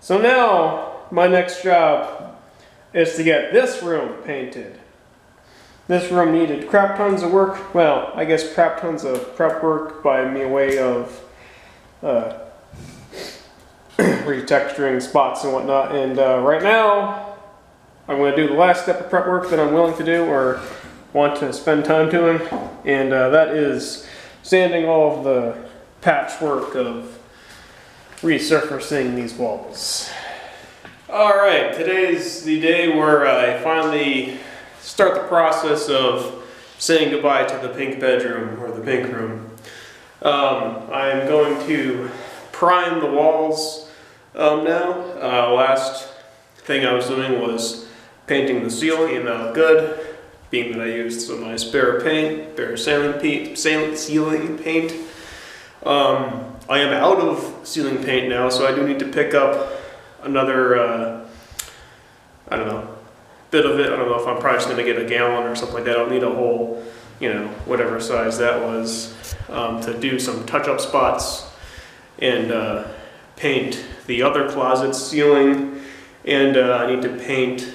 So now my next job is to get this room painted. This room needed crap tons of work. Well, I guess crap tons of prep work by me way of uh, retexturing spots and whatnot. And uh, right now, I'm going to do the last step of prep work that I'm willing to do or want to spend time doing, and uh, that is sanding all of the patchwork of resurfacing these walls. All right, today's the day where I finally start the process of saying goodbye to the pink bedroom or the pink room. Um, I'm going to prime the walls um, now. Uh, last thing I was doing was painting the ceiling and that good, being that I used some nice Behr paint, Behr ceiling paint, ceiling paint. Um, I am out of ceiling paint now, so I do need to pick up another, uh, I don't know, bit of it. I don't know if I'm probably just going to get a gallon or something like that. I don't need a whole, you know, whatever size that was, um, to do some touch-up spots and uh, paint the other closet ceiling. And uh, I need to paint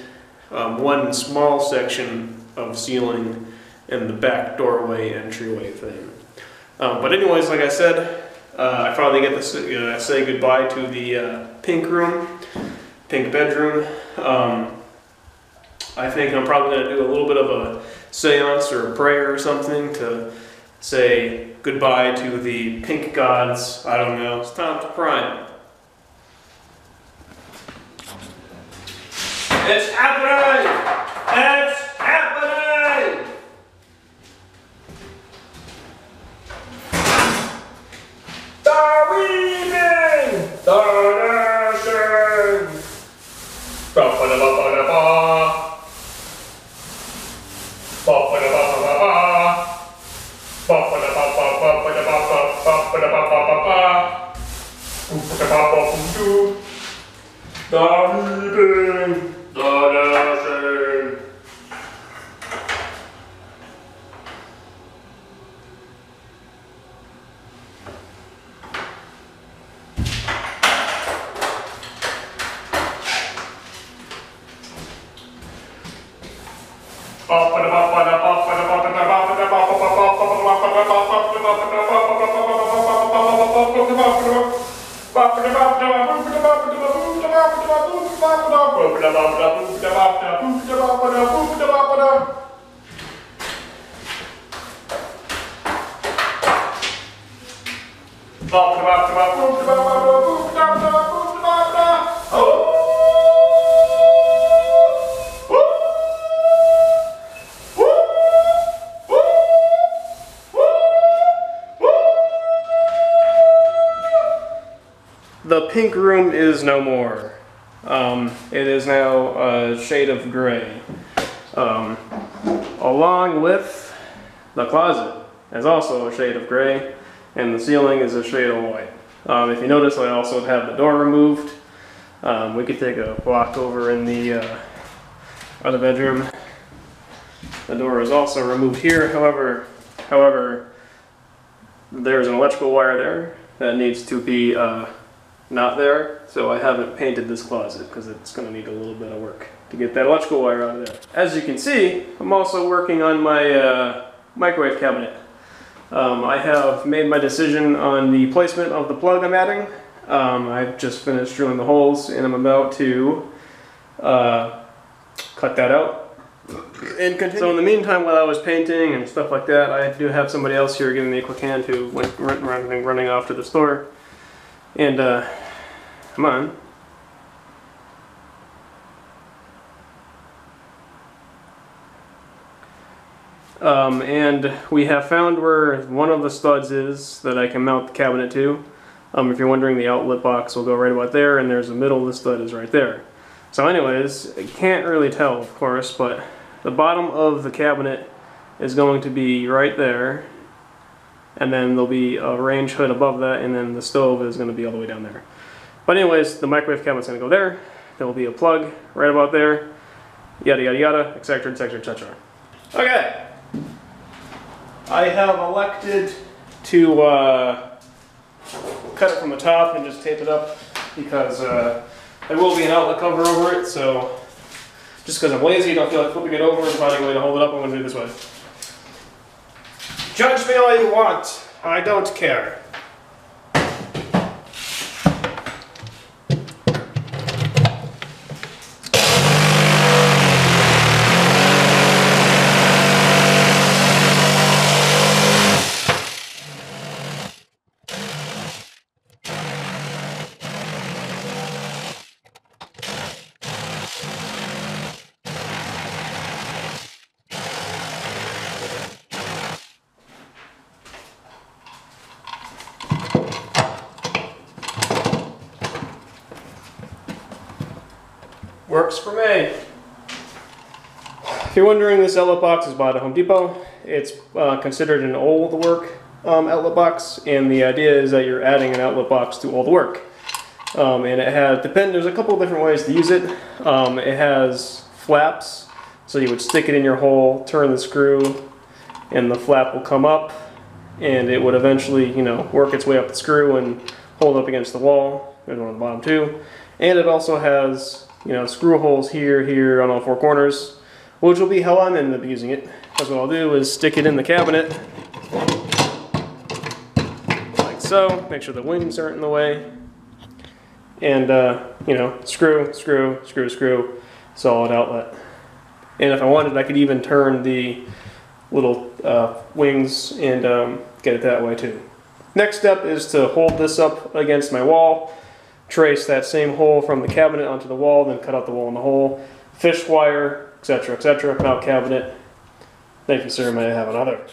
um, one small section of ceiling in the back doorway entryway thing. Um, but anyways, like I said, uh, I finally get to uh, say goodbye to the uh, pink room, pink bedroom. Um, I think I'm probably going to do a little bit of a seance or a prayer or something to say goodbye to the pink gods. I don't know. It's time to prime. It's happening! It's der Papa vom Du, da lieben, da der schön. Papa, der Papa, der The pink room is no more. Um, it is now a shade of gray. Um, along with the closet is also a shade of gray, and the ceiling is a shade of white. Um, if you notice, I also have the door removed. Um, we could take a walk over in the uh, other bedroom. The door is also removed here. However, however, there's an electrical wire there that needs to be uh, not there, so I haven't painted this closet because it's going to need a little bit of work to get that electrical wire out of there. As you can see, I'm also working on my uh, microwave cabinet. Um, I have made my decision on the placement of the plug I'm adding. Um, I've just finished drilling the holes and I'm about to uh, cut that out and continue. So in the meantime, while I was painting and stuff like that, I do have somebody else here giving me a quick hand who went running, running off to the store. And, uh, come on. Um, and we have found where one of the studs is that I can mount the cabinet to. Um, if you're wondering, the outlet box will go right about there, and there's the middle of the stud is right there. So anyways, I can't really tell, of course, but the bottom of the cabinet is going to be right there, and then there'll be a range hood above that, and then the stove is going to be all the way down there. But anyways, the microwave cabinet's going to go there. There will be a plug right about there, yada yada yada, etc. etc. etc. Okay. I have elected to uh, cut it from the top and just tape it up because uh, there will be an outlet cover over it, so just because I'm lazy, don't feel like flipping it over and finding a way to hold it up, I'm going to do it this way. Judge me all you want. I don't care. Works for me. If you're wondering, this outlet box is bought at Home Depot. It's uh, considered an old work um, outlet box, and the idea is that you're adding an outlet box to old work. Um, and it has depend. There's a couple of different ways to use it. Um, it has flaps, so you would stick it in your hole, turn the screw, and the flap will come up, and it would eventually, you know, work its way up the screw and hold up against the wall. There's one on the bottom too, and it also has you know, screw holes here, here on all four corners, which will be how I'm end up using it. Because what I'll do is stick it in the cabinet, like so, make sure the wings aren't in the way, and uh, you know, screw, screw, screw, screw, solid outlet. And if I wanted, I could even turn the little uh, wings and um, get it that way too. Next step is to hold this up against my wall trace that same hole from the cabinet onto the wall, then cut out the wall in the hole, fish wire, etc., etc., mount cabinet. Thank you, sir. May I have another?